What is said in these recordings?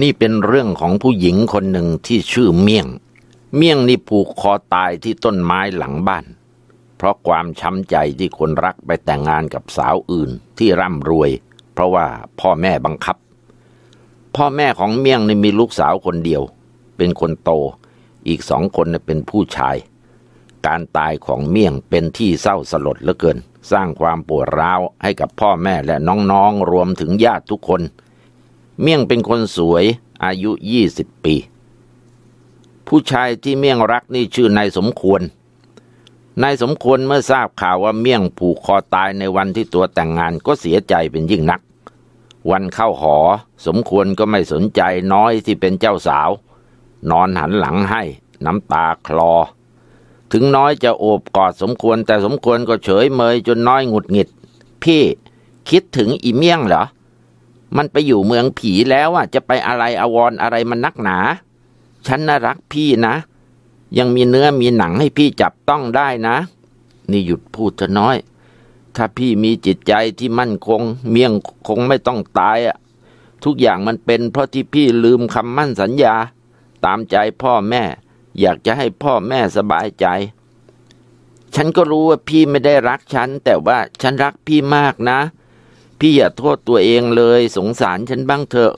นี่เป็นเรื่องของผู้หญิงคนหนึ่งที่ชื่อเมี่ยง เมี่ยงนี่ผูกคอตายที่ต้นไม้หลังบ้าน เพราะความช้ำใจที่คนรักไปแต่งงานกับสาวอื่นที่ร่ำรวย เพราะว่าพ่อแม่บังคับ พ่อแม่ของเมี่ยงนี่มีลูกสาวคนเดียว เป็นคนโต อีกสองคนเป็นผู้ชาย การตายของเมี่ยงเป็นที่เศร้าสลดเหลือเกิน สร้างความปวดร้าวให้กับพ่อแม่และน้องๆรวมถึงญาติทุกคน เมี่ยงเป็นคนสวยอายุยี่สิบปี ผู้ชายที่เมี่ยงรักนี่ชื่อนายสมควร นายสมควรเมื่อทราบข่าวว่าเมี่ยงผูกคอตายในวันที่ตัวแต่งงานก็เสียใจเป็นยิ่งนัก วันเข้าหอ สมควรก็ไม่สนใจน้อยที่เป็นเจ้าสาว นอนหันหลังให้น้ำตาคลอ ถึงน้อยจะโอบกอดสมควรแต่สมควรก็เฉยเมยจนน้อยหงุดหงิด พี่คิดถึงอีเมี่ยงเหรอ มันไปอยู่เมืองผีแล้วอะจะไปอะไรอาวรออะไรมันนักหนา ฉันน่ารักพี่นะ ยังมีเนื้อมีหนังให้พี่จับต้องได้นะ นี่หยุดพูดเถอะน้อย ถ้าพี่มีจิตใจที่มั่นคง เมี่ยงคงไม่ต้องตายอะ ทุกอย่างมันเป็นเพราะที่พี่ลืมคำมั่นสัญญา ตามใจพ่อแม่ อยากจะให้พ่อแม่สบายใจ ฉันก็รู้ว่าพี่ไม่ได้รักฉัน แต่ว่าฉันรักพี่มากนะ พี่อย่าโทษตัวเองเลย สงสารฉันบ้างเถอะ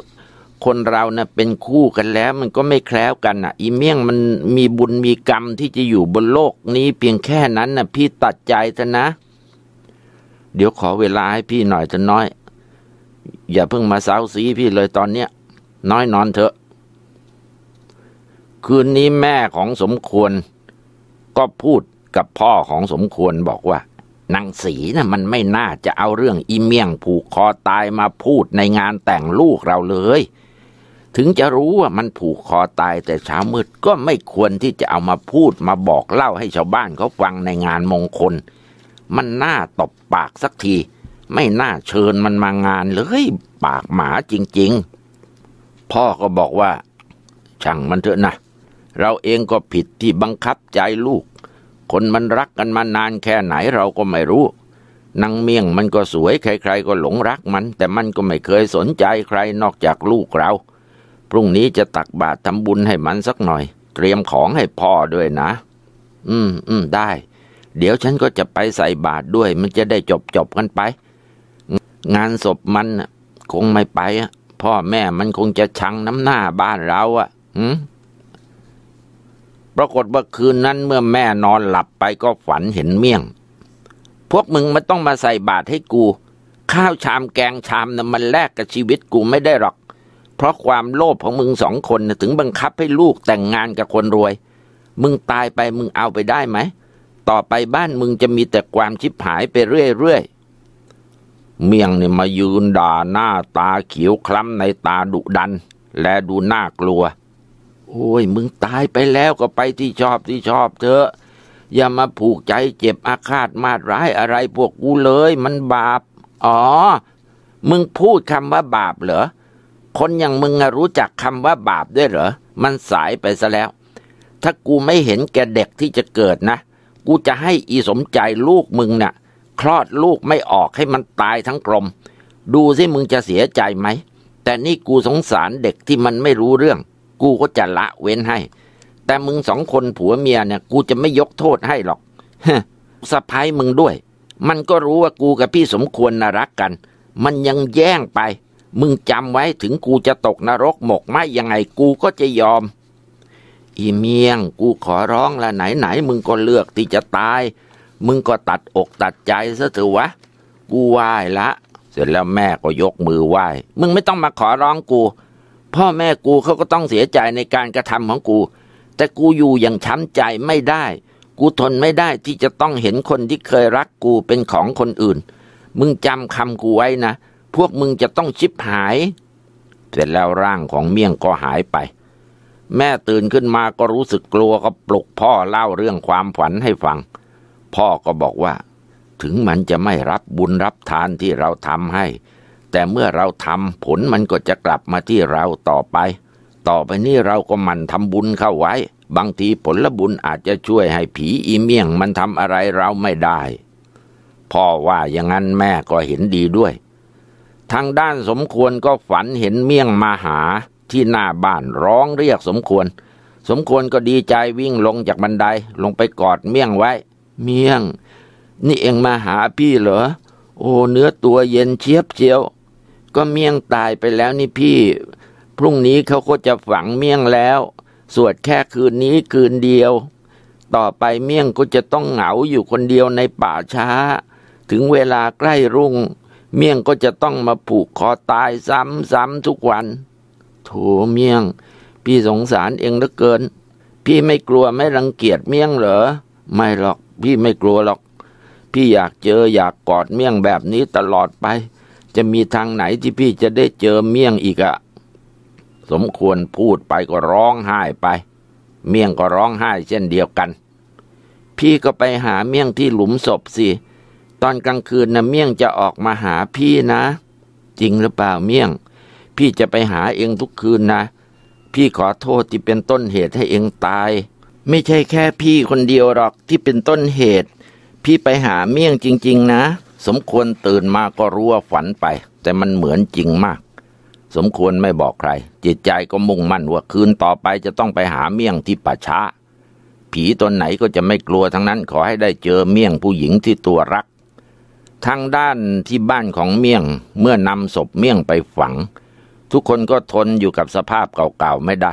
คนเรานะ่ะเป็นคู่กันแล้ว มันก็ไม่แคล้วกันอะ อีเมี่ยงมันมีบุญมีกรรมที่จะอยู่บนโลกนี้ เพียงแค่นั้นน่ะ พี่ตัดใจเถอะนะ เดี๋ยวขอเวลาให้พี่หน่อยเถอะน้อย อย่าเพิ่งมาเซาซีพี่เลยตอนเนี้ยน้อยนอนเถอะ คืนนี้แม่ของสมควร ก็พูดกับพ่อของสมควรบอกว่า นางสีนะ่ะมันไม่น่าจะเอาเรื่องอีเมี่ยงผูกคอตายมาพูดในงานแต่งลูกเราเลย ถึงจะรู้ว่ามันผูกคอตายแต่เช้ามืดก็ไม่ควรที่จะเอามาพูดมาบอกเล่าให้ชาวบ้านเขาฟังในงานมงคล มันน่าตบปากสักที ไม่น่าเชิญมันมางานเลย ปากหมาจริง ๆ พ่อก็บอกว่า ช่างมันเถอะนะเราเองก็ผิดที่บังคับใจลูก คนมันรักกันมานานแค่ไหนเราก็ไม่รู้นางเมี่ยงมันก็สวยใครๆก็หลงรักมัน แต่มันก็ไม่เคยสนใจใครนอกจากลูกเรา พรุ่งนี้จะตักบาตรทำบุญให้มันสักหน่อย เตรียมของให้พ่อด้วยนะ อืมอืมได้ เดี๋ยวฉันก็จะไปใส่บาตรด้วย มันจะได้จบจบกันไป งานศพมันคงไม่ไปอะพ่อแม่มันคงจะชังน้ำหน้าบ้านเราอะหืม ปรากฏว่าคืนนั้นเมื่อแม่นอนหลับไปก็ฝันเห็นเมี่ยง พวกมึงไม่ต้องมาใส่บาตรให้กู ข้าวชามแกงชามน่ะมันแลกกับชีวิตกูไม่ได้หรอก เพราะความโลภของมึงสองคนนะถึงบังคับให้ลูกแต่งงานกับคนรวย มึงตายไปมึงเอาไปได้ไหม ต่อไปบ้านมึงจะมีแต่ความชิบหายไปเรื่อยๆ เมียงเนี่ยมายืนด่าหน้าตาเขียวคล้ำในตาดุดัน และดูน่ากลัว โอ้ยมึงตายไปแล้วก็ไปที่ชอบที่ชอบเถอะ อย่ามาผูกใจเจ็บอาฆาตมาดร้ายอะไรพวกกูเลยมันบาป อ๋อ มึงพูดคำว่าบาปเหรอ คนอย่างมึงรู้จักคำว่าบาปด้วยเหรอ มันสายไปซะแล้ว ถ้ากูไม่เห็นแก่เด็กที่จะเกิดนะ กูจะให้อีสมใจลูกมึงน่ะ คลอดลูกไม่ออกให้มันตายทั้งกลม ดูสิมึงจะเสียใจไหม แต่นี่กูสงสารเด็กที่มันไม่รู้เรื่อง กูก็จะละเว้นให้ แต่มึงสองคนผัวเมียเนี่ย กูจะไม่ยกโทษให้หรอกสะพ้ายมึงด้วย มันก็รู้ว่ากูกับพี่สมควรนะรักกัน มันยังแย่งไป มึงจำไว้ถึงกูจะตกนรกหมกไหมยังไงกูก็จะยอม อีเมียง กูขอร้องละไหนไหนมึงก็เลือกที่จะตาย มึงก็ตัดอกตัดใจซะเถอะวะ กูไหว้ละ เสร็จแล้วแม่ก็ยกมือไหว้ มึงไม่ต้องมาขอร้องกู พ่อแม่กูเขาก็ต้องเสียใจในการกระทำของกู แต่กูอยู่อย่างช้ำใจไม่ได้ กูทนไม่ได้ที่จะต้องเห็นคนที่เคยรักกูเป็นของคนอื่น มึงจำคำกูไว้นะ พวกมึงจะต้องชิบหาย เสร็จแล้วร่างของเมี่ยงก็หายไป แม่ตื่นขึ้นมาก็รู้สึกกลัวก็ปลุกพ่อเล่าเรื่องความฝันให้ฟัง พ่อก็บอกว่า ถึงมันจะไม่รับบุญรับทานที่เราทำให้ แต่เมื่อเราทำผลมันก็จะกลับมาที่เราต่อไป ต่อไปนี้เราก็มันทำบุญเข้าไว้ บางทีผลบุญอาจจะช่วยให้ผีอีเมี่ยงมันทำอะไรเราไม่ได้ พ่อว่าอย่างนั้นแม่ก็เห็นดีด้วย ทางด้านสมควรก็ฝันเห็นเมี่ยงมาหาที่หน้าบ้านร้องเรียกสมควร สมควรก็ดีใจวิ่งลงจากบันไดลงไปกอดเมี่ยงไว้ เมี่ยง นี่เองมาหาพี่เหรอโอ้เนื้อตัวเย็นเชียบเชียว ก็เมี่ยงตายไปแล้วนี่พี่ พรุ่งนี้เขาก็จะฝังเมี่ยงแล้ว สวดแค่คืนนี้คืนเดียว ต่อไปเมี่ยงก็จะต้องเหงาอยู่คนเดียวในป่าช้า ถึงเวลาใกล้รุ่ง เมี่ยงก็จะต้องมาผูกคอตายซ้ำๆทุกวัน โถเมี่ยง พี่สงสารเองเหลือเกิน พี่ไม่กลัวไม่รังเกียจเมี่ยงเหรอ ไม่หรอก พี่ไม่กลัวหรอก พี่อยากเจออยากกอดเมี่ยงแบบนี้ตลอดไป จะมีทางไหนที่พี่จะได้เจอเมี่ยงอีกอะสมควรพูดไปก็ร้องไห้ไป เมี่ยงก็ร้องไห้เช่นเดียวกัน พี่ก็ไปหาเมี่ยงที่หลุมศพสิ ตอนกลางคืนนะเมี่ยงจะออกมาหาพี่นะ จริงหรือเปล่าเมี่ยง พี่จะไปหาเองทุกคืนนะ พี่ขอโทษที่เป็นต้นเหตุให้เองตาย ไม่ใช่แค่พี่คนเดียวหรอกที่เป็นต้นเหตุ พี่ไปหาเมี่ยงจริง ๆ นะ สมควรตื่นมาก็รู้ว่าฝันไป แต่มันเหมือนจริงมาก สมควรไม่บอกใคร จิตใจก็มุ่งมั่นว่าคืนต่อไปจะต้องไปหาเมี่ยงที่ป่าช้า ผีตนไหนก็จะไม่กลัวทั้งนั้นขอให้ได้เจอเมี่ยงผู้หญิงที่ตัวรัก ทางด้านที่บ้านของเมี่ยงเมื่อนำศพเมี่ยงไปฝัง ทุกคนก็ทนอยู่กับสภาพเก่าๆไม่ได้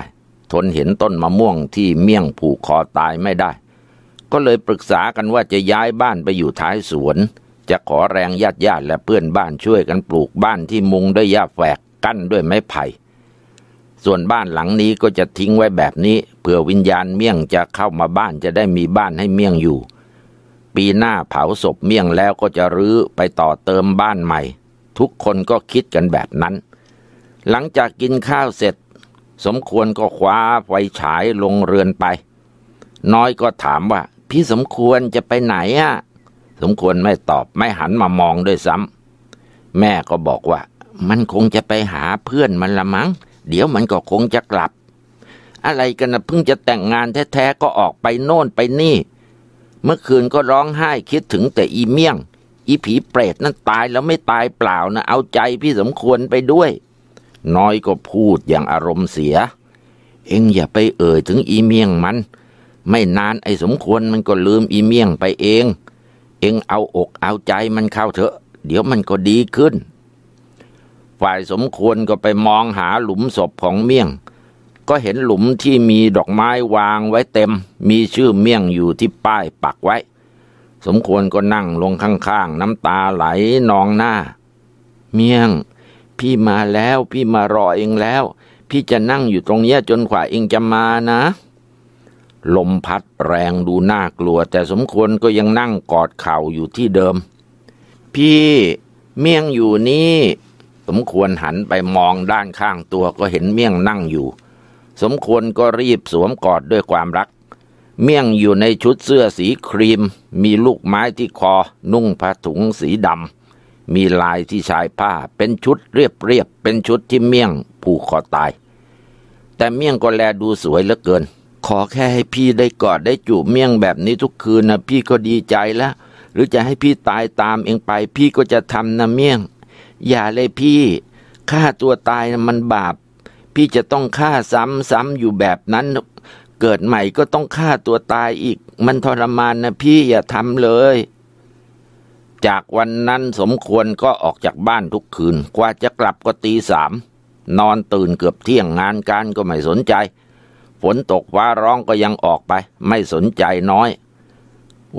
ทนเห็นต้นมะม่วงที่เมี่ยงผูกคอตายไม่ได้ ก็เลยปรึกษากันว่าจะย้ายบ้านไปอยู่ท้ายสวน จะขอแรงญาติญาติและเพื่อนบ้านช่วยกันปลูกบ้านที่มุงด้วยหญ้าแฝกกั้นด้วยไม้ไผ่ ส่วนบ้านหลังนี้ก็จะทิ้งไว้แบบนี้เพื่อวิญญาณเมี่ยงจะเข้ามาบ้านจะได้มีบ้านให้เมี่ยงอยู่ ปีหน้าเผาศพเมี่ยงแล้วก็จะรื้อไปต่อเติมบ้านใหม่ ทุกคนก็คิดกันแบบนั้น หลังจากกินข้าวเสร็จ สมควรก็คว้าไฟฉายลงเรือนไป น้อยก็ถามว่า พี่สมควรจะไปไหนอะ สมควรไม่ตอบไม่หันมามองด้วยซ้ำแม่ก็บอกว่า มันคงจะไปหาเพื่อนมันละมั้ง เดี๋ยวมันก็คงจะกลับ อะไรกันนะเพิ่งจะแต่งงานแท้ๆก็ออกไปโน่นไปนี่ เมื่อคืนก็ร้องไห้คิดถึงแต่อีเมี่ยง อีผีเปรตนั่นตายแล้วไม่ตายเปล่านะเอาใจพี่สมควรไปด้วย น้อยก็พูดอย่างอารมณ์เสีย เอ็งอย่าไปเอ่ยถึงอีเมี่ยงมัน ไม่นานไอ้สมควรมันก็ลืมอีเมี่ยงไปเอง เองเอาอกเอาใจมันเข้าเถอะ เดี๋ยวมันก็ดีขึ้น ฝ่ายสมควรก็ไปมองหาหลุมศพของเมี่ยง ก็เห็นหลุมที่มีดอกไม้วางไว้เต็ม มีชื่อเมี่ยงอยู่ที่ป้ายปักไว้ สมควรก็นั่งลงข้างๆ น้ำตาไหลนองหน้า เมี่ยง พี่มาแล้วพี่มารอเองแล้ว พี่จะนั่งอยู่ตรงเนี้ยจนกว่าเองจะมานะ ลมพัดแรงดูน่ากลัว แต่สมควรก็ยังนั่งกอดเข่าอยู่ที่เดิม พี่เมี่ยงอยู่นี่ สมควรหันไปมองด้านข้างตัวก็เห็นเมี่ยงนั่งอยู่ สมควรก็รีบสวมกอดด้วยความรัก เมี่ยงอยู่ในชุดเสื้อสีครีม มีลูกไม้ที่คอ นุ่งผ้าถุงสีดำมีลายที่ชายผ้าเป็นชุดเรียบเรียบๆเป็นชุดที่เมี่ยงผูกคอตาย แต่เมี่ยงก็แลดูสวยเหลือเกิน ขอแค่ให้พี่ได้กอดได้จูบเมี่ยงแบบนี้ทุกคืนนะพี่ก็ดีใจแล้ว หรือจะให้พี่ตายตามเองไป พี่ก็จะทำนะเมี่ยง อย่าเลยพี่ฆ่าตัวตายนะมันบาป พี่จะต้องฆ่าซ้ำซ้ำอยู่แบบนั้น เกิดใหม่ก็ต้องฆ่าตัวตายอีก มันทรมานนะพี่อย่าทำเลย จากวันนั้นสมควรก็ออกจากบ้านทุกคืน กว่าจะกลับก็ตีสามนอนตื่นเกือบเที่ยงงานการก็ไม่สนใจ ฝนตกฟ้าร้องก็ยังออกไป ไม่สนใจน้อย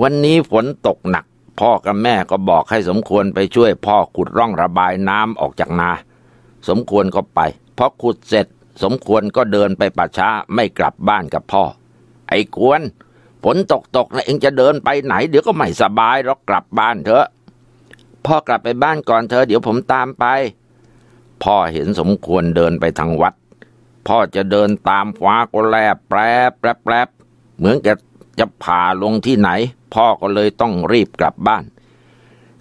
วันนี้ฝนตกหนัก พ่อกับแม่ก็บอกให้สมควรไปช่วยพ่อขุดร่องระบายน้ำออกจากนา สมควรก็ไปพอขุดเสร็จ สมควรก็เดินไปป่าช้าไม่กลับบ้านกับพ่อ ไอ้กวนฝนตกตกนะเองจะเดินไปไหน เดี๋ยวก็ไม่สบายหรอกกลับบ้านเถอะ พ่อกลับไปบ้านก่อนเธอะเดี๋ยวผมตามไป พ่อเห็นสมควรเดินไปทางวัด พ่อจะเดินตามฟ้าก็แลบแปรแปรแปรเหมือนกับจะผ่าลงที่ไหน พ่อก็เลยต้องรีบกลับบ้าน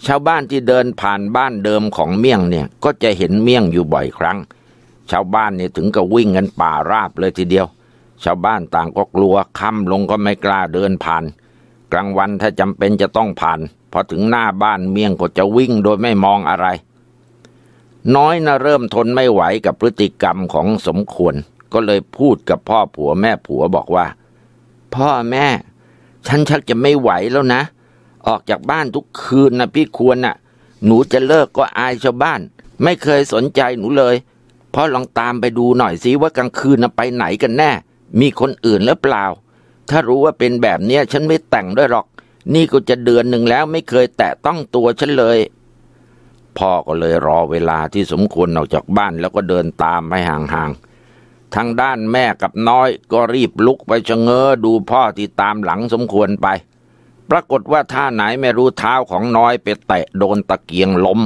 ชาวบ้านที่เดินผ่านบ้านเดิมของเมี่ยงเนี่ยก็จะเห็นเมี่ยงอยู่บ่อยครั้ง ชาวบ้านเนี่ยถึงกับวิ่งกันป่าราบเลยทีเดียว ชาวบ้านต่างก็กลัวค่ำลงก็ไม่กล้าเดินผ่าน กลางวันถ้าจำเป็นจะต้องผ่านพอถึงหน้าบ้านเมี่ยงก็จะวิ่งโดยไม่มองอะไร น้อยนะเริ่มทนไม่ไหวกับพฤติกรรมของสมควร ก็เลยพูดกับพ่อผัวแม่ผัวบอกว่า พ่อแม่ ฉันชักจะไม่ไหวแล้วนะ ออกจากบ้านทุกคืนนะพี่ควรน่ะ หนูจะเลิกก็อายชาวบ้าน ไม่เคยสนใจหนูเลยพ่อลองตามไปดูหน่อยสิว่ากลางคืนนะไปไหนกันแน่ มีคนอื่นหรือเปล่า ถ้ารู้ว่าเป็นแบบเนี้ยฉันไม่แต่งด้วยหรอก นี่ก็จะเดือนหนึ่งแล้วไม่เคยแตะต้องตัวฉันเลย พ่อก็เลยรอเวลาที่สมควรออกจากบ้านแล้วก็เดินตามไปห่างๆ ทางด้านแม่กับน้อยก็รีบลุกไปชะเง้อดูพ่อที่ตามหลังสมควรไป ปรากฏว่าท่าไหนไม่รู้เท้าของน้อยไปเตะโดนตะเกียงล้ม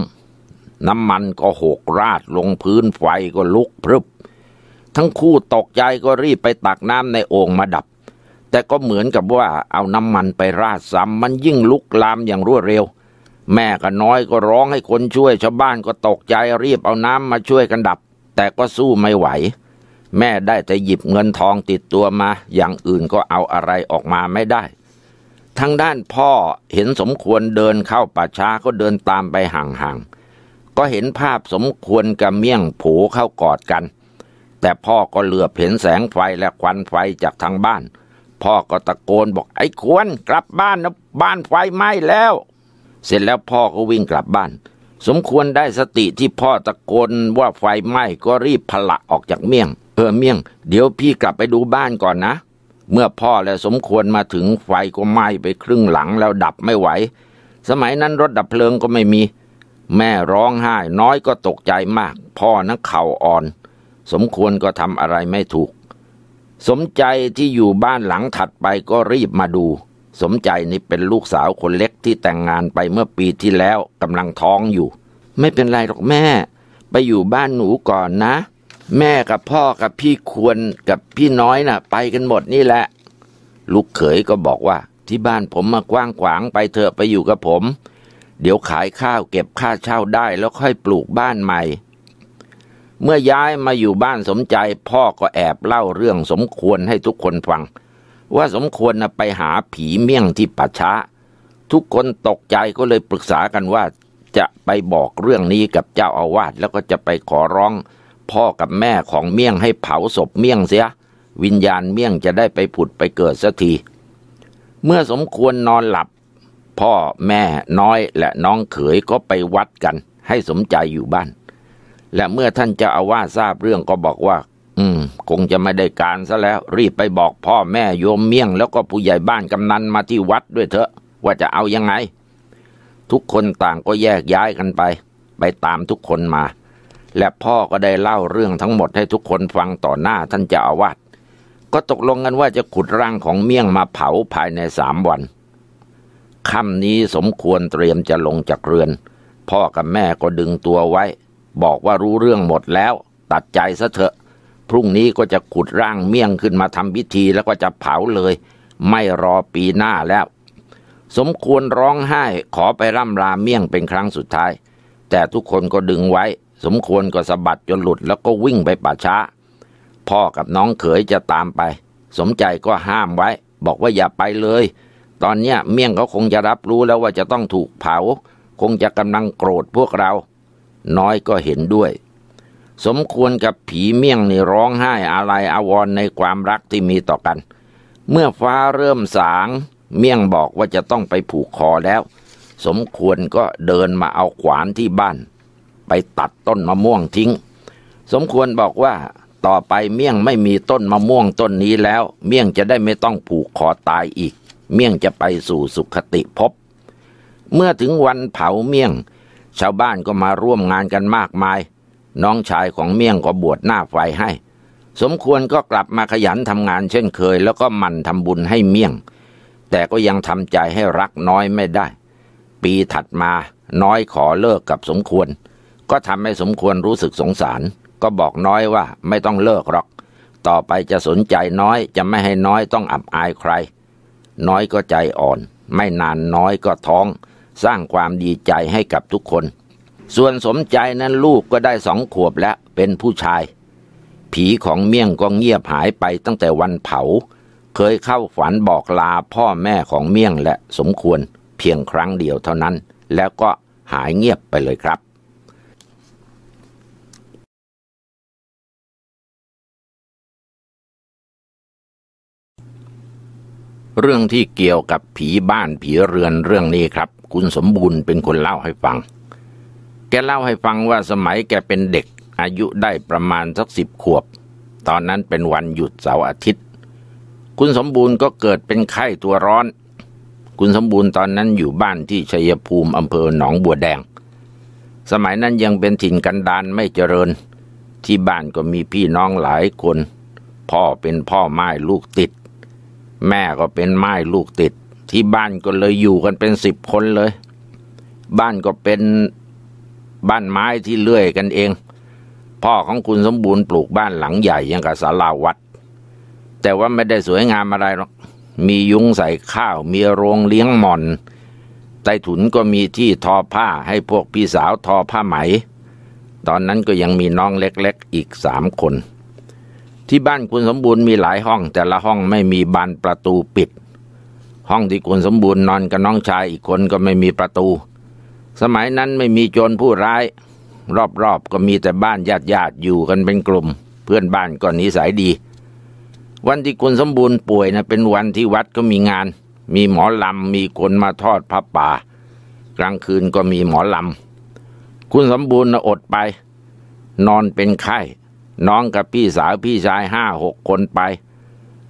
น้ำมันก็หกราดลงพื้นไฟก็ลุกพรึบ ทั้งคู่ตกใจก็รีบไปตักน้ำในโอ่งมาดับ แต่ก็เหมือนกับว่าเอาน้ำมันไปราดซ้ำมันยิ่งลุกลามอย่างรวดเร็ว แม่กับน้อยก็ร้องให้คนช่วยชาวบ้านก็ตกใจรีบเอาน้ำมาช่วยกันดับ แต่ก็สู้ไม่ไหว แม่ได้แต่หยิบเงินทองติดตัวมา อย่างอื่นก็เอาอะไรออกมาไม่ได้ ทางด้านพ่อเห็นสมควรเดินเข้าป่าช้าก็เดินตามไปห่างๆ ก็เห็นภาพสมควรกับเมี่ยงผูเข้ากอดกัน แต่พ่อก็เหลือบเห็นแสงไฟและควันไฟจากทางบ้าน พ่อก็ตะโกนบอกไอ้ควรกลับบ้านนะบ้านไฟไหม้แล้ว เสร็จแล้วพ่อก็วิ่งกลับบ้าน สมควรได้สติที่พ่อตะโกนว่าไฟไหม้ก็รีบพละออกจากเมี่ยง เออเมี่ยง เดี๋ยวพี่กลับไปดูบ้านก่อนนะ เมื่อพ่อและสมควรมาถึงไฟก็ไหม้ไปครึ่งหลังแล้วดับไม่ไหว สมัยนั้นรถดับเพลิงก็ไม่มี แม่ร้องไห้น้อยก็ตกใจมาก พ่อนั้นเข่าอ่อน สมควรก็ทำอะไรไม่ถูก สมใจที่อยู่บ้านหลังถัดไปก็รีบมาดู สมใจนี่เป็นลูกสาวคนเล็กที่แต่งงานไปเมื่อปีที่แล้วกำลังท้องอยู่ ไม่เป็นไรหรอกแม่ ไปอยู่บ้านหนูก่อนนะ แม่กับพ่อกับพี่ควรกับพี่น้อยน่ะ ไปกันหมดนี่แหละ ลูกเขยก็บอกว่า ที่บ้านผมมากว้างขวางไปเถอะไปอยู่กับผม เดี๋ยวขายข้าวเก็บค่าเช่าได้แล้วค่อยปลูกบ้านใหม่ เมื่อย้ายมาอยู่บ้านสมใจ พ่อก็แอบเล่าเรื่องสมควรให้ทุกคนฟัง ว่าสมควรนะไปหาผีเมี่ยงที่ป่าช้า ทุกคนตกใจก็เลยปรึกษากันว่าจะไปบอกเรื่องนี้กับเจ้าอาวาสแล้วก็จะไปขอร้องพ่อกับแม่ของเมี่ยงให้เผาศพเมี่ยงเสีย วิญญาณเมี่ยงจะได้ไปผุดไปเกิดสักที เมื่อสมควรนอนหลับ พ่อแม่น้อยและน้องเขยก็ไปวัดกัน ให้สมใจอยู่บ้าน และเมื่อท่านเจ้าอาวาสทราบเรื่องก็บอกว่า อืม คงจะไม่ได้การซะแล้ว รีบไปบอกพ่อแม่โยมเมี่ยง แล้วก็ผู้ใหญ่บ้านกำนันมาที่วัดด้วยเถอะ ว่าจะเอายังไง ทุกคนต่างก็แยกย้ายกันไป ไปตามทุกคนมา และพ่อก็ได้เล่าเรื่องทั้งหมดให้ทุกคนฟังต่อหน้าท่านเจ้าอาวาสก็ตกลงกันว่าจะขุดร่างของเมี่ยงมาเผาภายในสามวันค่ำนี้สมควรเตรียมจะลงจากเรือน พ่อกับแม่ก็ดึงตัวไว้ บอกว่ารู้เรื่องหมดแล้ว ตัดใจซะเถอะ พรุ่งนี้ก็จะขุดร่างเมี่ยงขึ้นมาทำพิธีแล้วก็จะเผาเลย ไม่รอปีหน้าแล้ว สมควรร้องไห้ขอไปร่ำลาเมี่ยงเป็นครั้งสุดท้าย แต่ทุกคนก็ดึงไว้ สมควรก็สะบัดจนหลุดแล้วก็วิ่งไปป่าช้า พ่อกับน้องเขยจะตามไป สมใจก็ห้ามไว้ บอกว่าอย่าไปเลย ตอนเนี้ยเมี่ยงเขาคงจะรับรู้แล้วว่าจะต้องถูกเผา คงจะกำลังโกรธพวกเรา น้อยก็เห็นด้วย สมควรกับผีเมี่ยงนี่ร้องไห้อะไรอาวรในความรักที่มีต่อกัน เมื่อฟ้าเริ่มสาง เมี่ยงบอกว่าจะต้องไปผูกคอแล้ว สมควรก็เดินมาเอาขวานที่บ้าน ไปตัดต้นมะม่วงทิ้ง สมควรบอกว่าต่อไปเมี่ยงไม่มีต้นมะม่วงต้นนี้แล้ว เมี่ยงจะได้ไม่ต้องผูกคอตายอีก เมี่ยงจะไปสู่สุขติภพเมื่อถึงวันเผาเมี่ยง ชาวบ้านก็มาร่วมงานกันมากมาย น้องชายของเมี่ยงก็บวชหน้าไฟให้ สมควรก็กลับมาขยันทำงานเช่นเคย แล้วก็มันทำบุญให้เมี่ยง แต่ก็ยังทำใจให้รักน้อยไม่ได้ ปีถัดมาน้อยขอเลิกกับสมควร ก็ทำให้สมควรรู้สึกสงสาร ก็บอกน้อยว่าไม่ต้องเลิกหรอก ต่อไปจะสนใจน้อยจะไม่ให้น้อยต้องอับอายใคร น้อยก็ใจอ่อน ไม่นานน้อยก็ท้อง สร้างความดีใจให้กับทุกคน ส่วนสมใจนั้นลูกก็ได้สองขวบแล้วเป็นผู้ชาย ผีของเมี่ยงก็เงียบหายไปตั้งแต่วันเผา เคยเข้าฝันบอกลาพ่อแม่ของเมี่ยงและสมควรเพียงครั้งเดียวเท่านั้น แล้วก็หายเงียบไปเลยครับเรื่องที่เกี่ยวกับผีบ้านผีเรือนเรื่องนี้ครับ คุณสมบูรณ์เป็นคนเล่าให้ฟัง กเล่าให้ฟังว่าสมัยแกเป็นเด็กอายุได้ประมาณสักสิบขวบ ตอนนั้นเป็นวันหยุดเสาร์อาทิตย์ คุณสมบูรณ์ก็เกิดเป็นไข้ตัวร้อน คุณสมบูรณ์ตอนนั้นอยู่บ้านที่ชัยภูมิอำเภอหนองบัวแดง สมัยนั้นยังเป็นถิ่นกันดานไม่เจริญ ที่บ้านก็มีพี่น้องหลายคน พ่อเป็นพ่อไม้ลูกติด แม่ก็เป็นไม้ลูกติด ที่บ้านก็เลยอยู่กันเป็นสิบคนเลย บ้านก็เป็น บ้านไม้ที่เลื่อยกันเอง พ่อของคุณสมบูรณ์ปลูกบ้านหลังใหญ่ยังกับศาลาวัด แต่ว่าไม่ได้สวยงามอะไรหรอก มียุ้งใส่ข้าว มีโรงเลี้ยงหม่อน ใต้ถุนก็มีที่ทอผ้าให้พวกพี่สาวทอผ้าไหม ตอนนั้นก็ยังมีน้องเล็กๆอีกสามคน ที่บ้านคุณสมบูรณ์มีหลายห้อง แต่ละห้องไม่มีบานประตูปิด ห้องที่คุณสมบูรณ์นอนกับน้องชายอีกคนก็ไม่มีประตู สมัยนั้นไม่มีโจรผู้ร้าย รอบๆก็มีแต่บ้านญาติๆอยู่กันเป็นกลุ่ม เพื่อนบ้านก็นิสัยดี วันที่คุณสมบูรณ์ป่วยนะเป็นวันที่วัดก็มีงาน มีหมอลำมีคนมาทอดผ้าป่า กลางคืนก็มีหมอลำคุณสมบูรณ์นะอดไป นอนเป็นไข้น้องกับพี่สาวพี่ชายห้าหกคนไป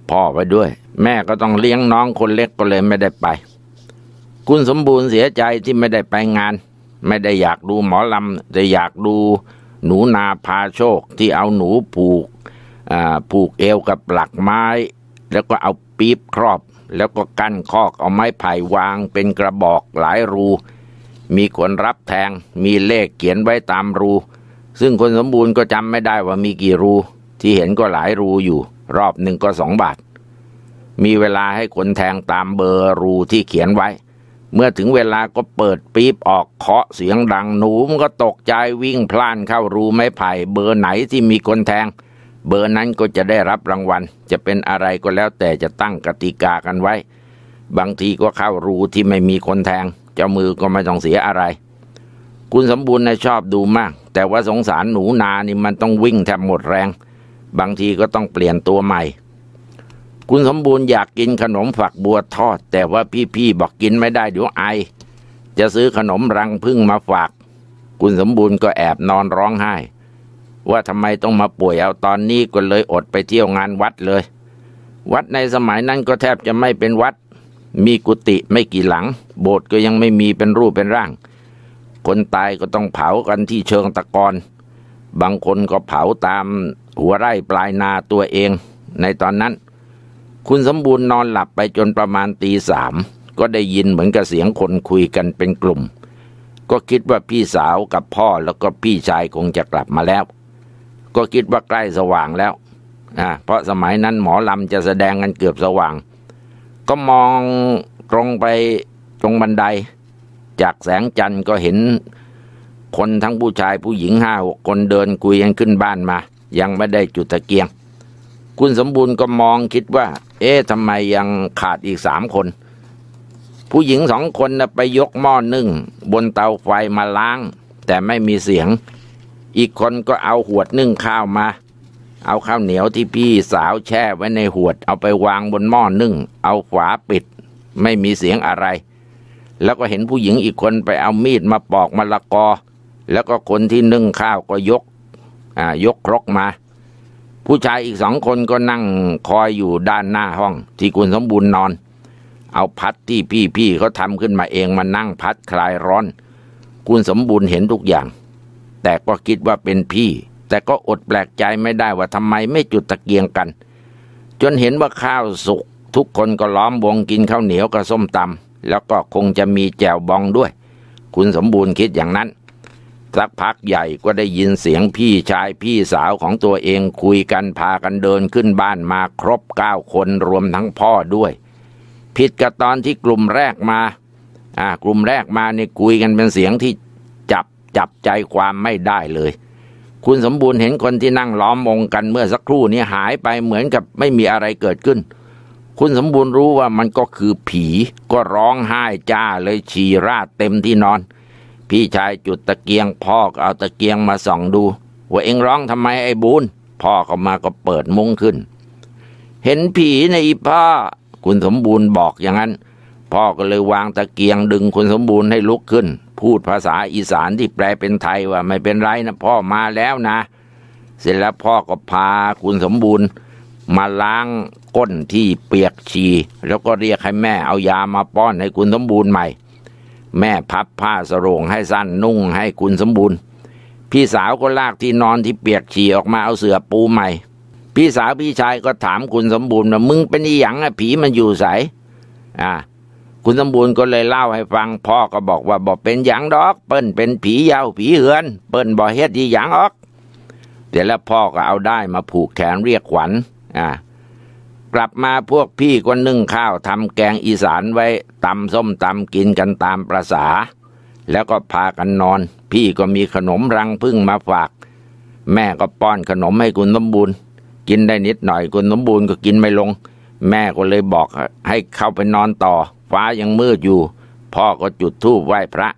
พ่อไปด้วย แม่ก็ต้องเลี้ยงน้องคนเล็กก็เลยไม่ได้ไป คุณสมบูรณ์เสียใจที่ไม่ได้ไปงาน ไม่ได้อยากดูหมอลำแต่อยากดูหนูนาพาโชคที่เอาหนูผูกผูกเอวกับหลักไม้ แล้วก็เอาปี๊บครอบ แล้วก็กั้นคอกเอาไม้ไผ่วางเป็นกระบอกหลายรู มีคนรับแทงมีเลขเขียนไว้ตามรู ซึ่งคนสมบูรณ์ก็จำไม่ได้ว่ามีกี่รู ที่เห็นก็หลายรูอยู่ รอบหนึ่งก็สองบาท มีเวลาให้คนแทงตามเบอร์รูที่เขียนไว้ เมื่อถึงเวลาก็เปิดปี๊บออกเคาะเสียงดังหนูมันก็ตกใจวิ่งพล่านเข้ารูไม้ไผ่ เบอร์ไหนที่มีคนแทง เบอร์นั้นก็จะได้รับรางวัล จะเป็นอะไรก็แล้วแต่จะตั้งกติกากันไว้ บางทีก็เข้ารูที่ไม่มีคนแทง เจ้ามือก็ไม่ต้องเสียอะไร คุณสมบูรณ์นะชอบดูมาก แต่ว่าสงสารหนูนานี่มันต้องวิ่งแทบหมดแรง บางทีก็ต้องเปลี่ยนตัวใหม่ คุณสมบูรณ์อยากกินขนมฝักบัวทอด แต่ว่าพี่ๆบอกกินไม่ได้เดี๋ยวไอ จะซื้อขนมรังพึ่งมาฝาก คุณสมบูรณ์ก็แอบนอนร้องไห้ ว่าทำไมต้องมาป่วยเอาตอนนี้ก็เลยอดไปเที่ยวงานวัดเลย วัดในสมัยนั้นก็แทบจะไม่เป็นวัด มีกุฏิไม่กี่หลัง โบสถ์ก็ยังไม่มีเป็นรูปเป็นร่าง คนตายก็ต้องเผากันที่เชิงตะกอนบางคนก็เผาตามหัวไร่ปลายนาตัวเอง ในตอนนั้น คุณสมบูรณ์นอนหลับไปจนประมาณตีสามก็ได้ยินเหมือนกับเสียงคนคุยกันเป็นกลุ่ม ก็คิดว่าพี่สาวกับพ่อแล้วก็พี่ชายคงจะกลับมาแล้ว ก็คิดว่าใกล้สว่างแล้วอ่าเพราะสมัยนั้นหมอลำจะแสดงกันเกือบสว่าง ก็มองตรงไปตรงบันได จากแสงจันทร์ก็เห็น คนทั้งผู้ชายผู้หญิงห้าหกคนเดินคุยกันขึ้นบ้านมา ยังไม่ได้จุดตะเกียง คุณสมบูรณ์ก็มองคิดว่า เอ๊ะทำไมยังขาดอีกสามคน ผู้หญิงสองคนนะไปยกหม้อนึ่ง บนเตาไฟมาล้าง แต่ไม่มีเสียง อีกคนก็เอาหวดนึ่งข้าวมา เอาข้าวเหนียวที่พี่สาวแช่ไว้ในหวด เอาไปวางบนหม้อนึ่ง เอาฝาปิด ไม่มีเสียงอะไร แล้วก็เห็นผู้หญิงอีกคนไปเอามีดมาปอกมะละกอ แล้วก็คนที่นึ่งข้าวก็ยก อ่ายกครกมา ผู้ชายอีกสองคนก็นั่งคอยอยู่ด้านหน้าห้อง ที่คุณสมบูรณ์นอน เอาพัดที่พี่ๆเขาทำขึ้นมาเองมานั่งพัดคลายร้อน คุณสมบูรณ์เห็นทุกอย่าง แต่ก็คิดว่าเป็นพี่ แต่ก็อดแปลกใจไม่ได้ว่าทำไมไม่จุดตะเกียงกัน จนเห็นว่าข้าวสุกทุกคนก็ล้อมวงกินข้าวเหนียวกับส้มตำแล้วก็คงจะมีแจวบองด้วย คุณสมบูรณ์คิดอย่างนั้น สักพักใหญ่ก็ได้ยินเสียงพี่ชายพี่สาวของตัวเองคุยกันพากันเดินขึ้นบ้านมาครบเก้าคนรวมทั้งพ่อด้วย ผิดกับตอนที่กลุ่มแรกมา อ่ากลุ่มแรกมาเนี่ยคุยกันเป็นเสียงที่จับจับใจความไม่ได้เลย คุณสมบูรณ์เห็นคนที่นั่งล้อมวงกันเมื่อสักครู่นี้หายไปเหมือนกับไม่มีอะไรเกิดขึ้น คุณสมบูรณ์รู้ว่ามันก็คือผีก็ร้องไห้จ้าเลยฉี่ราดเต็มที่นอน พี่ชายจุดตะเกียงพ่อก็เอาตะเกียงมาส่องดู ว่าเอ็งร้องทำไมไอ้บูนพ่อเขามาก็เปิดมุ้งขึ้น เห็นผีในอีพ่อคุณสมบูรณ์บอกอย่างนั้น พ่อก็เลยวางตะเกียงดึงคุณสมบูรณ์ให้ลุกขึ้น พูดภาษาอีสานที่แปลเป็นไทยว่าไม่เป็นไรนะพ่อมาแล้วนะ เสร็จแล้วพ่อก็พาคุณสมบูรณ์มาล้างก้นที่เปียกฉี่แล้วก็เรียกให้แม่เอายามาป้อนให้คุณสมบูรณ์ใหม่ แม่พับผ้าสรงให้สั้นนุ่งให้คุณสมบูรณ์ พี่สาวก็ลากที่นอนที่เปียกฉี่ออกมาเอาเสือปูใหม่ พี่สาวพี่ชายก็ถามคุณสมบูรณ์ว่ามึงเป็นอีหยังอะผีมันอยู่ใสอ่าคุณสมบูรณ์ก็เลยเล่าให้ฟัง พ่อก็บอกว่าบอกเป็นหยังดอก เปิ้นเป็นผียาวผีเหือน เปิ้นบ่เฮ็ดอีหยังออกเดี๋ยวแล้วพ่อก็เอาได้มาผูกแขนเรียกขวัญอ่า กลับมาพวกพี่ก็นึ่งข้าวทำแกงอีสานไว้ตำส้มตำกินกันตามประษา แล้วก็พากันนอน พี่ก็มีขนมรังพึ่งมาฝาก แม่ก็ป้อนขนมให้คุณสมบูรณ์ กินได้นิดหน่อยคุณสมบูรณ์ก็กินไม่ลง แม่ก็เลยบอกให้เข้าไปนอนต่อ ฟ้ายังมืดอยู่ พ่อก็จุดธูปไหว้พระ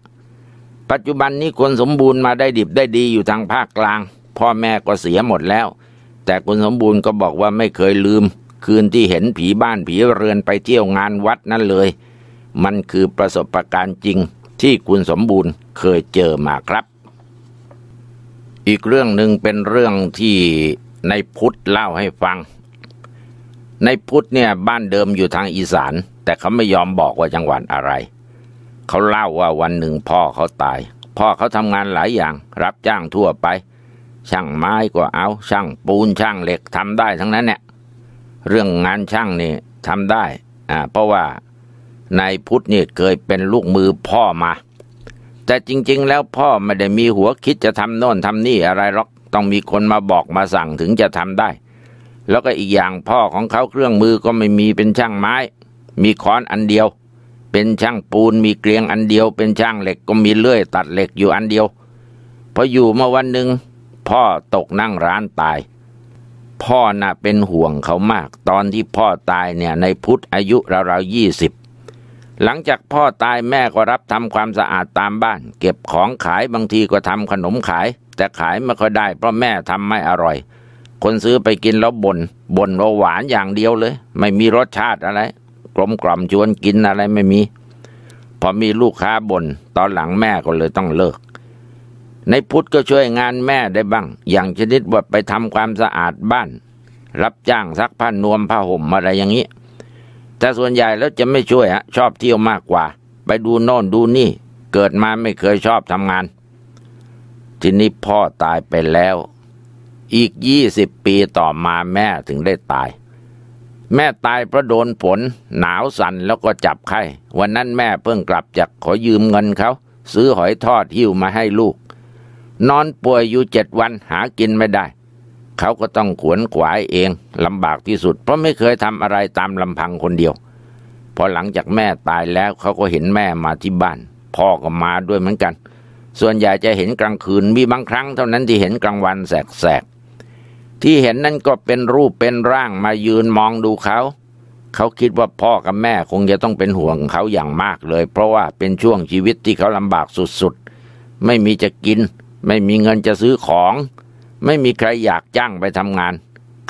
ปัจจุบันนี้คนสมบูรณ์มาได้ดิบได้ดีอยู่ทางภาคกลาง พ่อแม่ก็เสียหมดแล้ว แต่คุณสมบูรณ์ก็บอกว่าไม่เคยลืม คืนที่เห็นผีบ้านผีเรือนไปเที่ยวงานวัดนั่นเลย มันคือประสบะการณ์จริงที่คุณสมบูรณ์เคยเจอมาครับ อีกเรื่องหนึ่งเป็นเรื่องที่ในพุทธเล่าให้ฟัง ในพุทธเนี่ยบ้านเดิมอยู่ทางอีสาน แต่เขาไม่ยอมบอกว่าจังหวัดอะไร เขาเล่าว่าวันหนึ่งพ่อเขาตาย พ่อเขาทำงานหลายอย่าง รับจ้างทั่วไป ช่างไม้ก็เอา ช่างปูนช่างเหล็กทำได้ทั้งนั้นเนี่ย เรื่องงานช่างนี่ทำได้อ่าเพราะว่านายพุทธนี่เคยเป็นลูกมือพ่อมา แต่จริง ๆ แล้วพ่อไม่ได้มีหัวคิดจะทำโน่นทำนี่อะไรหรอกต้องมีคนมาบอกมาสั่งถึงจะทำได้ แล้วก็อีกอย่างพ่อของเขาเครื่องมือก็ไม่มีเป็นช่างไม้ มีค้อนอันเดียว เป็นช่างปูนมีเกลียงอันเดียว เป็นช่างเหล็กก็มีเลื่อย ตัดเหล็กอยู่อันเดียวพออยู่มาวันหนึ่งพ่อตกนั่งร้านตาย พ่อน่ะเป็นห่วงเขามาก ตอนที่พ่อตายเนี่ยในพุทธอายุราวๆยี่สิบหลังจากพ่อตายแม่ก็รับทำความสะอาดตามบ้าน เก็บของขายบางทีก็ทำขนมขาย แต่ขายไม่ค่อยได้ เพราะแม่ทำไม่อร่อย คนซื้อไปกินแล้วบน่นบ่นว่าหวานอย่างเดียวเลย ไม่มีรสชาติอะไร กลมกล่อมชวนกินอะไรไม่มี พอมีลูกค้าบน่นตอนหลังแม่ก็เลยต้องเลิก ในพุทธก็ช่วยงานแม่ได้บ้าง อย่างชนิดว่าไปทำความสะอาดบ้าน รับจ้างซักผ้านวมผ้าห่มอะไรอย่างนี้ แต่ส่วนใหญ่แล้วจะไม่ช่วยฮะชอบเที่ยวมากกว่า ไปดูโน่นดูนี่ เกิดมาไม่เคยชอบทำงาน ทีนี้พ่อตายไปแล้ว อีกยี่สิบปีต่อมาแม่ถึงได้ตาย แม่ตายเพราะโดนฝนหนาวสั่นแล้วก็จับไข้ วันนั้นแม่เพิ่งกลับจากขอยืมเงินเขา ซื้อหอยทอดหิ้วมาให้ลูก นอนป่วยอยู่เจ็ดวันหากินไม่ได้ เขาก็ต้องขวนขวายเองลำบากที่สุด เพราะไม่เคยทำอะไรตามลำพังคนเดียว พอหลังจากแม่ตายแล้วเขาก็เห็นแม่มาที่บ้าน พ่อก็มาด้วยเหมือนกัน ส่วนใหญ่จะเห็นกลางคืนมีบางครั้งเท่านั้นที่เห็นกลางวันแสกๆที่เห็นนั่นก็เป็นรูปเป็นร่างมายืนมองดูเขาเขาคิดว่าพ่อกับแม่คงจะต้องเป็นห่วงเขาอย่างมากเลย เพราะว่าเป็นช่วงชีวิตที่เขาลำบากสุดๆ ไม่มีจะกิน ไม่มีเงินจะซื้อของ ไม่มีใครอยากจ้างไปทำงาน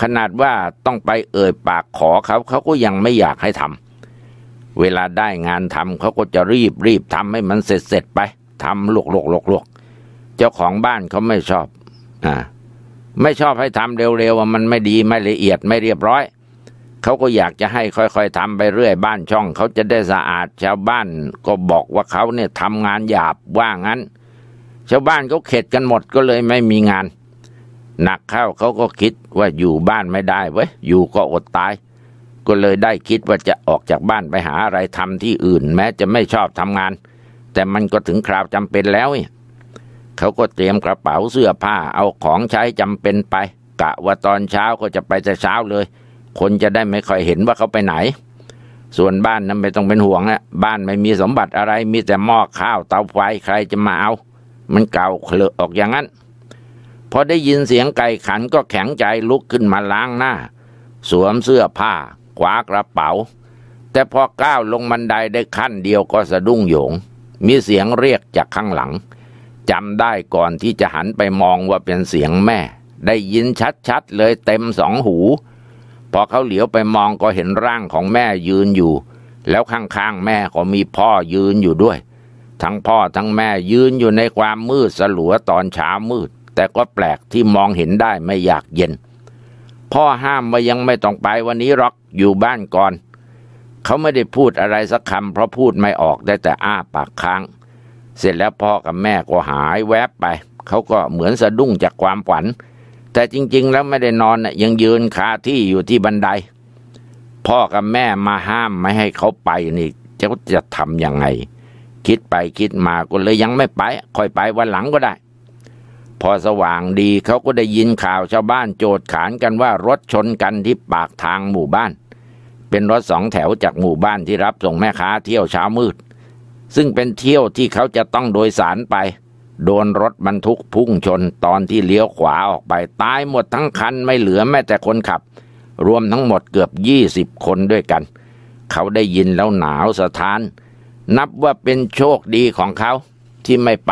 ขนาดว่าต้องไปเอ่ยปากขอเขาเขาก็ยังไม่อยากให้ทำเวลาได้งานทำเขาก็จะรีบรีบทำให้มันเสร็จเสร็จไปทำลวกลวกลวกลวกเจ้าของบ้านเขาไม่ชอบอ่าไม่ชอบให้ทำเร็วๆว่ามันไม่ดีไม่ละเอียดไม่เรียบร้อยเขาก็อยากจะให้ค่อยๆทำไปเรื่อยบ้านช่องเขาจะได้สะอาดชาวบ้านก็บอกว่าเขาเนี่ยทำงานหยาบว่างั้น ชาวบ้านเขาเข็ดกันหมดก็เลยไม่มีงาน หนักเข้าเขาก็คิดว่าอยู่บ้านไม่ได้เว้ยอยู่ก็อดตาย ก็เลยได้คิดว่าจะออกจากบ้านไปหาอะไรทำที่อื่น แม้จะไม่ชอบทำงาน แต่มันก็ถึงคราวจำเป็นแล้วเนี่ยเขาก็เตรียมกระเป๋าเสื้อผ้าเอาของใช้จำเป็นไป กะว่าตอนเช้าก็จะไปแต่เช้าเลย คนจะได้ไม่ค่อยเห็นว่าเขาไปไหนส่วนบ้านนั้นไม่ต้องเป็นห่วงนะบ้านไม่มีสมบัติอะไรมีแต่หม้อข้าวเตาไฟใครจะมาเอา มันเก่าเคลอะออกอย่างนั้น พอได้ยินเสียงไก่ขันก็แข็งใจลุกขึ้นมาล้างหน้า สวมเสื้อผ้าคว้ากระเป๋า แต่พอก้าวลงบันไดได้ขั้นเดียวก็สะดุ้งโยง มีเสียงเรียกจากข้างหลังจำได้ก่อนที่จะหันไปมองว่าเป็นเสียงแม่ ได้ยินชัดๆเลยเต็มสองหูพพอเขาเหลียวไปมองก็เห็นร่างของแม่ยืนอยู่ แล้วข้างๆแม่ก็มีพ่อยืนอยู่ด้วย ทั้งพ่อทั้งแม่ยืนอยู่ในความมืดสลัวตอนเช้ามืด แต่ก็แปลกที่มองเห็นได้ไม่อยากเย็น พ่อห้ามว่ายังไม่ต้องไปวันนี้หรอกอยู่บ้านก่อน เขาไม่ได้พูดอะไรสักคำเพราะพูดไม่ออกได้แต่อ้าปากค้าง เสร็จแล้วพ่อกับแม่ก็หายแวบไป เขาก็เหมือนสะดุ้งจากความฝัน แต่จริง ๆ แล้วไม่ได้นอนนะยังยืนคาที่อยู่ที่บันได พ่อกับแม่มาห้ามไม่ให้เขาไปนี่จะจะทำยังไง คิดไปคิดมาก็เลยยังไม่ไป ค่อยไปวันหลังก็ได้ พอสว่างดีเขาก็ได้ยินข่าวชาวบ้านโจดขานกันว่ารถชนกันที่ปากทางหมู่บ้าน เป็นรถสองแถวจากหมู่บ้านที่รับส่งแม่ค้าเที่ยวเช้ามืด ซึ่งเป็นเที่ยวที่เขาจะต้องโดยสารไป โดนรถบรรทุกพุ่งชนตอนที่เลี้ยวขวาออกไปตายหมดทั้งคันไม่เหลือแม้แต่คนขับ รวมทั้งหมดเกือบยี่สิบคนด้วยกัน เขาได้ยินแล้วหนาวสะท้าน นับว่าเป็นโชคดีของเขาที่ไม่ไป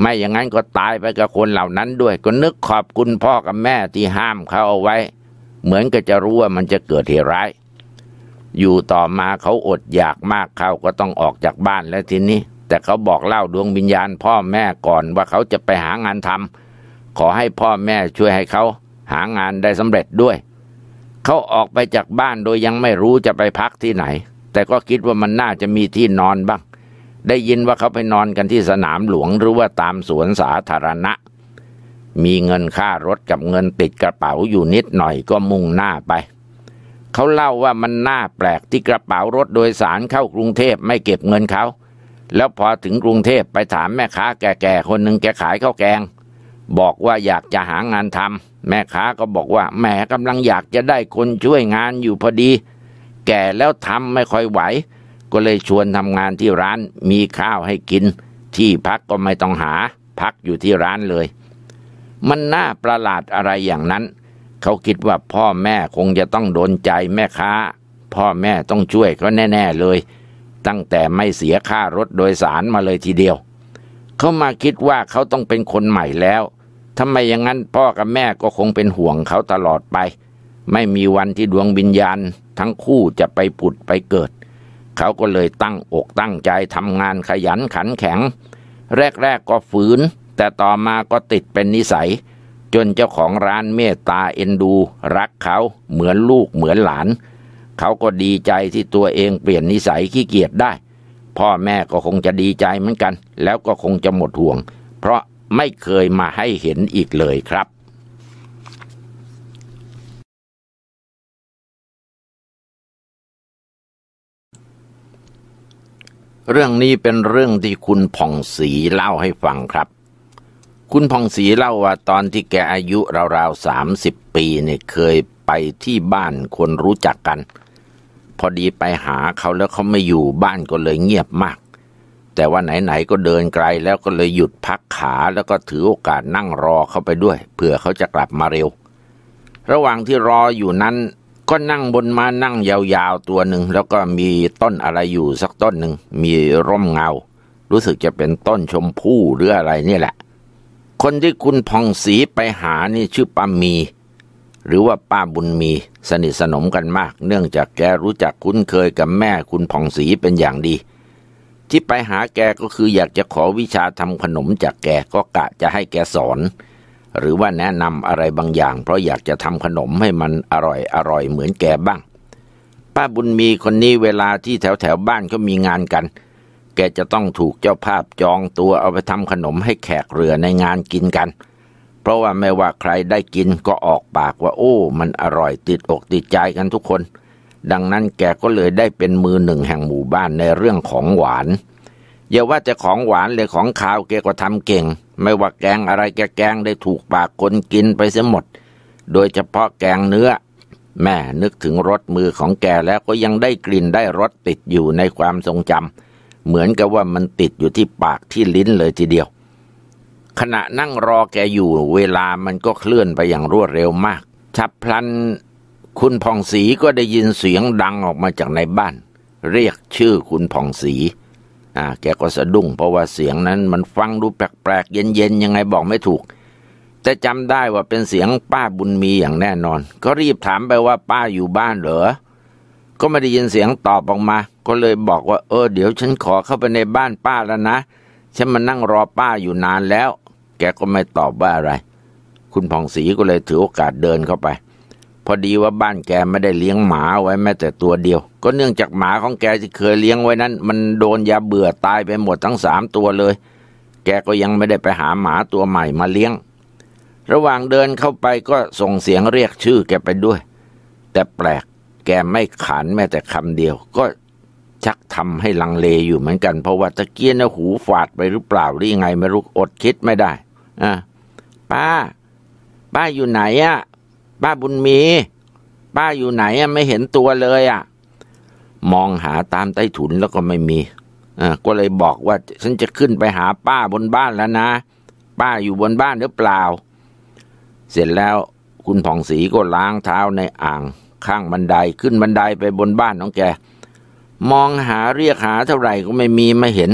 ไม่อย่างนั้นก็ตายไปกับคนเหล่านั้นด้วย ก็นึกขอบคุณพ่อกับแม่ที่ห้ามเขาเอาไว้ เหมือนกับจะรู้ว่ามันจะเกิดเหตุร้าย อยู่ต่อมาเขาอดอยากมากเขาก็ต้องออกจากบ้านแล้วทีนี้ แต่เขาบอกเล่าดวงวิญญาณพ่อแม่ก่อนว่าเขาจะไปหางานทำขอให้พ่อแม่ช่วยให้เขาหางานได้สำเร็จด้วย เขาออกไปจากบ้านโดยยังไม่รู้จะไปพักที่ไหน แต่ก็คิดว่ามันน่าจะมีที่นอนบ้าง ได้ยินว่าเขาไปนอนกันที่สนามหลวงหรือว่าตามสวนสาธารณะ มีเงินค่ารถกับเงินติดกระเป๋าอยู่นิดหน่อยก็มุ่งหน้าไป เขาเล่าว่ามันน่าแปลกที่กระเป๋ารถโดยสารเข้ากรุงเทพไม่เก็บเงินเขา แล้วพอถึงกรุงเทพไปถามแม่ค้าแก่ๆคนหนึ่งแกขายข้าวแกง บอกว่าอยากจะหางานทำแม่ค้าก็บอกว่าแหมกำลังอยากจะได้คนช่วยงานอยู่พอดี แก่แล้วทำไม่ค่อยไหว ก็เลยชวนทำงานที่ร้านมีข้าวให้กิน ที่พักก็ไม่ต้องหา พักอยู่ที่ร้านเลย มันน่าประหลาดอะไรอย่างนั้น เขาคิดว่าพ่อแม่คงจะต้องโดนใจแม่ค้า พ่อแม่ต้องช่วยเขาแน่ ๆเลย ตั้งแต่ไม่เสียค่ารถโดยสารมาเลยทีเดียว เขามาคิดว่าเขาต้องเป็นคนใหม่แล้วทำไมอย่างนั้นพ่อกับแม่ก็คงเป็นห่วงเขาตลอดไป ไม่มีวันที่ดวงวิญญาณ ทั้งคู่จะไปผุดไปเกิด เขาก็เลยตั้งอกตั้งใจทำงานขยันขันแข็ง แรกๆก็ฝืน แต่ต่อมาก็ติดเป็นนิสัย จนเจ้าของร้านเมตตาเอ็นดู รักเขาเหมือนลูกเหมือนหลาน เขาก็ดีใจที่ตัวเองเปลี่ยนนิสัยขี้เกียจได้ พ่อแม่ก็คงจะดีใจเหมือนกัน แล้วก็คงจะหมดห่วง เพราะไม่เคยมาให้เห็นอีกเลยครับ เรื่องนี้เป็นเรื่องที่คุณผ่องศรีเล่าให้ฟังครับ คุณผ่องศรีเล่าว่าตอนที่แกอายุราวๆสามสิบปีเนี่ยเคยไปที่บ้านคนรู้จักกัน พอดีไปหาเขาแล้วเขาไม่อยู่บ้านก็เลยเงียบมาก แต่ว่าไหนๆก็เดินไกลแล้วก็เลยหยุดพักขาแล้วก็ถือโอกาสนั่งรอเขาไปด้วยเผื่อเขาจะกลับมาเร็ว ระหว่างที่รออยู่นั้น ก็นั่งบนมานั่งยาวๆตัวหนึ่ง แล้วก็มีต้นอะไรอยู่สักต้นหนึ่ง มีร่มเงา รู้สึกจะเป็นต้นชมพู่หรืออะไรนี่แหละ คนที่คุณพองศรีไปหานี่ชื่อปามี หรือว่าป้าบุญมีสนิทสนมกันมาก เนื่องจากแกรู้จักคุ้นเคยกับแม่คุณผ่องศรีเป็นอย่างดี ที่ไปหาแกก็คืออยากจะขอวิชาทำขนมจากแกก็กะจะให้แกสอน หรือว่าแนะนำอะไรบางอย่าง เพราะอยากจะทำขนมให้มันอร่อยอร่อยเหมือนแกบ้าง ป้าบุญมีคนนี้เวลาที่แถวแถวบ้านเขามีงานกัน แกจะต้องถูกเจ้าภาพจองตัวเอาไปทำขนมให้แขกเรือในงานกินกัน เพราะว่าไม่ว่าใครได้กินก็ออกปากว่า โอ้ มันอร่อยติดอกติดใจกันทุกคน ดังนั้นแกก็เลยได้เป็นมือหนึ่งแห่งหมู่บ้านในเรื่องของหวานอย่าว่าจะของหวานเลยของขาวแกก็ทำเก่ง ไม่ว่าแกงอะไรแกแกงได้ถูกปากคนกินไปเสียหมด โดยเฉพาะแกงเนื้อ แม่นึกถึงรสมือของแกแล้วก็ยังได้กลิ่นได้รสติดอยู่ในความทรงจำเหมือนกับว่ามันติดอยู่ที่ปากที่ลิ้นเลยทีเดียว ขณะนั่งรอแกอยู่เวลามันก็เคลื่อนไปอย่างรวดเร็วมาก ชับพลันคุณผ่องศรีก็ได้ยินเสียงดังออกมาจากในบ้าน เรียกชื่อคุณผ่องศรี อ่า แกก็สะดุ้งเพราะว่าเสียงนั้นมันฟังดูแปลกๆ เย็นๆ ยังไงบอกไม่ถูก แต่จำได้ว่าเป็นเสียงป้าบุญมีอย่างแน่นอน ก็รีบถามไปว่าป้าอยู่บ้านเหรอ ก็ไม่ได้ยินเสียงตอบออกมา ก็เลยบอกว่า เออ เดี๋ยวฉันขอเข้าไปในบ้านป้าแล้วนะ ฉันมานั่งรอป้าอยู่นานแล้ว แกก็ไม่ตอบว่าอะไร คุณผ่องศรีก็เลยถือโอกาสเดินเข้าไป พอดีว่าบ้านแกไม่ได้เลี้ยงหมาไว้แม้แต่ตัวเดียว ก็เนื่องจากหมาของแกที่เคยเลี้ยงไว้นั้น มันโดนยาเบื่อตายไปหมดทั้งสามตัวเลย แกก็ยังไม่ได้ไปหาหมาตัวใหม่มาเลี้ยง ระหว่างเดินเข้าไปก็ส่งเสียงเรียกชื่อแกไปด้วย แต่แปลกแกไม่ขานแม้แต่คำเดียว ก็ชักทำให้ลังเลอยู่เหมือนกัน เพราะว่าตะเกียนหูฝาดไปหรือเปล่าหรือยังไงไม่รู้อดคิดไม่ได้อ่าป้า ป้าอยู่ไหนอะ ป้าบุญมี ป้าอยู่ไหนอะไม่เห็นตัวเลยอะมองหาตามใต้ถุนแล้วก็ไม่มีอ่าก็เลยบอกว่าฉันจะขึ้นไปหาป้าบนบ้านแล้วนะ ป้าอยู่บนบ้านหรือเปล่า เสร็จแล้วคุณผ่องศรีก็ล้างเท้าในอ่างข้างบันไดขึ้นบันไดไปบนบ้านของแก มองหาเรียกหาเท่าไหร่ก็ไม่มีไม่เห็น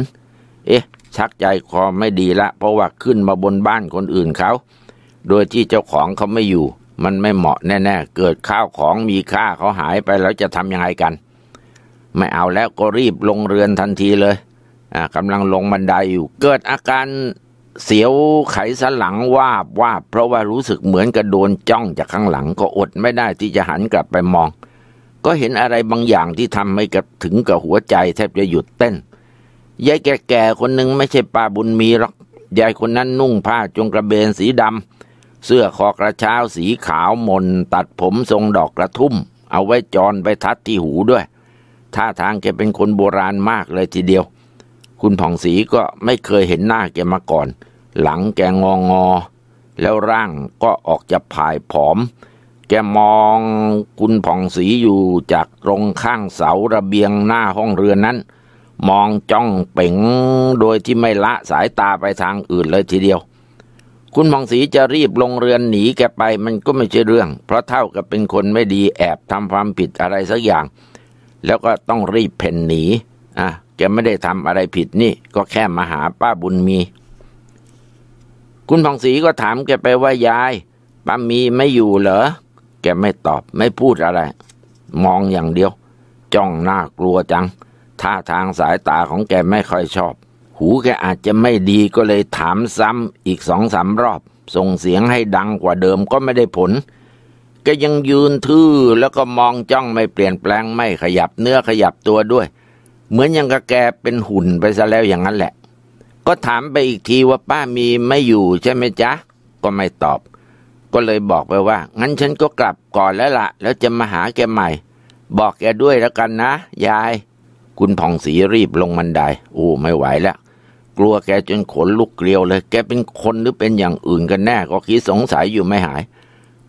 เอ๊ะ ชักใจคอไม่ดีละ เพราะว่าขึ้นมาบนบ้านคนอื่นเขา โดยที่เจ้าของเขาไม่อยู่ มันไม่เหมาะแน่ๆ เกิดข้าวของมีค่าเขาหายไปแล้วจะทำยังไงกัน ไม่เอาแล้วก็รีบลงเรือนทันทีเลยอ่ากำลังลงบันไดอยู่ เกิดอาการเสียวไขสันหลังวาบวาบเพราะว่ารู้สึกเหมือนกับโดนจ้องจากข้างหลังก็อดไม่ได้ที่จะหันกลับไปมอง ก็เห็นอะไรบางอย่างที่ทำให้กับถึงกับหัวใจแทบจะหยุดเต้นยายแก่ๆคนหนึ่งไม่ใช่ป้าบุญมีหรอกยายคนนั้นนุ่งผ้าจงกระเบนสีดำ เสื้อคอกระเช้าสีขาวมน ตัดผมทรงดอกกระทุ่ม เอาไว้จรไปทัดที่หูด้วย ท่าทางแกเป็นคนโบราณมากเลยทีเดียว คุณผ่องศรีก็ไม่เคยเห็นหน้าแกมาก่อน หลังแกงองอ แล้วร่างก็ออกจะผายผอม แกมองคุณผ่องศรีอยู่จากตรงข้างเสาระเบียงหน้าห้องเรือนนั้น มองจ้องเป่งโดยที่ไม่ละสายตาไปทางอื่นเลยทีเดียว คุณผ่องศรีจะรีบลงเรือนหนีแกไปมันก็ไม่ใช่เรื่อง เพราะเท่ากับเป็นคนไม่ดีแอบทำความผิดอะไรสักอย่าง แล้วก็ต้องรีบเพ่นหนีอะแกไม่ได้ทำอะไรผิดนี่ ก็แค่มาหาป้าบุญมี คุณผ่องศรีก็ถามแกไปว่ายายป้ามีไม่อยู่เหรอแกไม่ตอบไม่พูดอะไร มองอย่างเดียว จ้องหน้ากลัวจังท่าทางสายตาของแกไม่ค่อยชอบ หูแกอาจจะไม่ดีก็เลยถามซ้ำอีกสองสามรอบ ส่งเสียงให้ดังกว่าเดิมก็ไม่ได้ผลก็ยังยืนทื่อแล้วก็มองจ้องไม่เปลี่ยนแปลงไม่ขยับเนื้อขยับตัวด้วย เหมือนยังกับแกเป็นหุ่นไปซะแล้วอย่างนั้นแหละ ก็ถามไปอีกทีว่าป้ามีไม่อยู่ใช่ไหมจ๊ะ ก็ไม่ตอบ ก็เลยบอกไปว่า งั้นฉันก็กลับก่อนแล้วละ่ะแล้วจะมาหาแกใหม่ บอกแกด้วยแล้วกันนะ ยาย คุณผ่องศรีรีบลงบันไดโอ้ไม่ไหวแล้ว กลัวแกจนขนลุกเกลียวเลย แกเป็นคนหรือเป็นอย่างอื่นกันแน่ก็คิดสงสัยอยู่ไม่หาย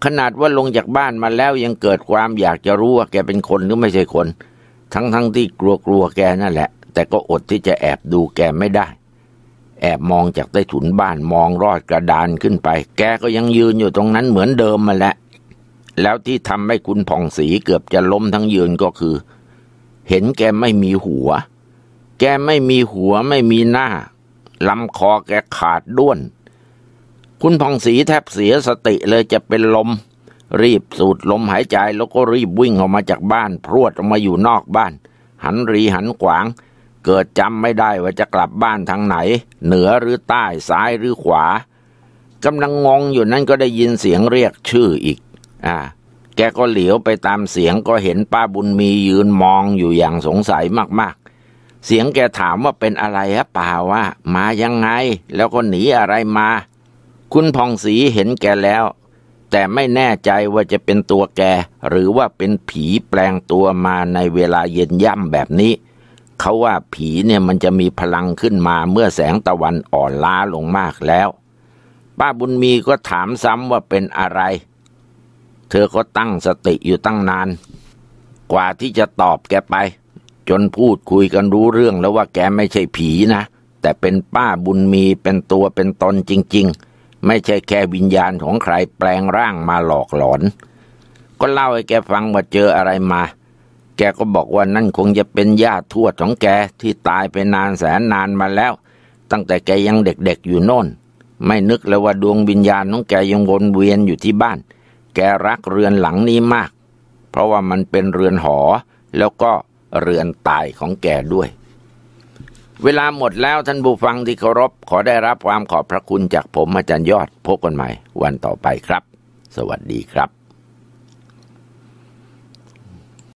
ขนาดว่าลงจากบ้านมาแล้วยังเกิดความอยากจะรู้ว่าแกเป็นคนหรือไม่ใช่คน ทั้งๆทที่กลัวกลัวแกนั่นแหละ แต่ก็อดที่จะแอบดูแกไม่ได้ แอบมองจากใต้ถุนบ้านมองรอดกระดานขึ้นไป แกก็ยังยืนอยู่ตรงนั้นเหมือนเดิมมาแหละแล้วที่ทำให้คุณผ่องศรีเกือบจะล้มทั้งยืนก็คือ เห็นแกไม่มีหัว แกไม่มีหัวไม่มีหน้า ลำคอแกขาดด้วน คุณผ่องศรีแทบเสียสติเลยจะเป็นลม รีบสูดลมหายใจแล้วก็รีบวิ่งออกมาจากบ้าน พรวดออกมาอยู่นอกบ้าน หันรีหันขวาง เกิดจำไม่ได้ว่าจะกลับบ้านทางไหน เหนือหรือใต้ซ้ายหรือขวากำลังงงอยู่นั้นก็ได้ยินเสียงเรียกชื่ออีก อ่า แกก็เหลียวไปตามเสียงก็เห็นป้าบุญมียืนมองอยู่อย่างสงสัยมากๆ เสียงแกถามว่าเป็นอะไรฮะป่าว่า มายังไง แล้วก็หนีอะไรมา คุณพองศรีเห็นแกแล้ว แต่ไม่แน่ใจว่าจะเป็นตัวแก หรือว่าเป็นผีแปลงตัวมาในเวลาเย็นย่ำแบบนี้ เขาว่าผีเนี่ยมันจะมีพลังขึ้นมาเมื่อแสงตะวันอ่อนล้าลงมากแล้ว ป้าบุญมีก็ถามซ้ำว่าเป็นอะไร เธอก็ตั้งสติอยู่ตั้งนาน กว่าที่จะตอบแกไป จนพูดคุยกันรู้เรื่องแล้วว่าแกไม่ใช่ผีนะ แต่เป็นป้าบุญมีเป็นตัวเป็นตนจริง ๆ ไม่ใช่แค่วิญญาณของใครแปลงร่างมาหลอกหลอน ก็เล่าให้แกฟังว่าเจออะไรมา แกก็บอกว่านั่นคงจะเป็นญาติทวดของแกที่ตายไปนานแสนนานมาแล้ว ตั้งแต่แกยังเด็กๆอยู่โน่น ไม่นึกเลยว่าดวงวิญญาณของแกยังวนเวียนอยู่ที่บ้าน แกรักเรือนหลังนี้มาก เพราะว่ามันเป็นเรือนหอแล้วก็ เรือนตายของแกด้วย เวลาหมดแล้วท่านผู้ฟังที่เคารพขอได้รับความขอบพระคุณจากผมอาจารย์ยอดพบกันใหม่วันต่อไปครับ สวัสดีครับ